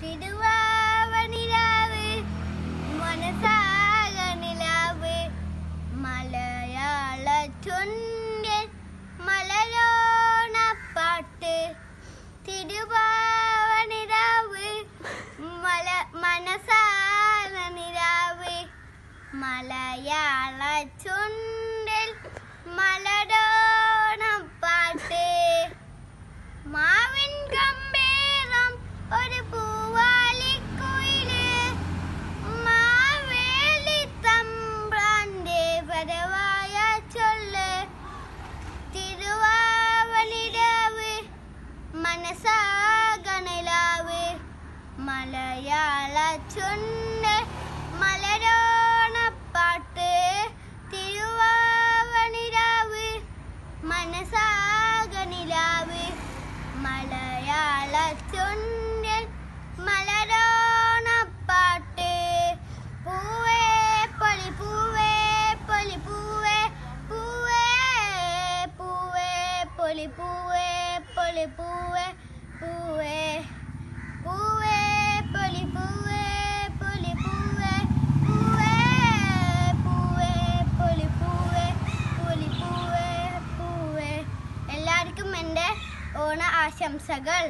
തിരുവാവണിരാവ് മനസാകണിലാവ് മലയാള തിരുവാവണിരാവ് മല മലയാള ചുണ്ടിൽ മലയാള ചുണ്ട് മലരോണപ്പാട്ട് തിരുവാവണിരാവ് മനസാകനിലാവ്. മലയാള ചുണ്ട് മലരോണപ്പാട്ട്. പൂവേ പൊളി പൂവേ പൊലി പൂവേ പൂവേ പൂവേ പൊലി പൂവേ പൊലി പൂവേ പൂവേ പൂവേ. ഓണ ആശംസകൾ.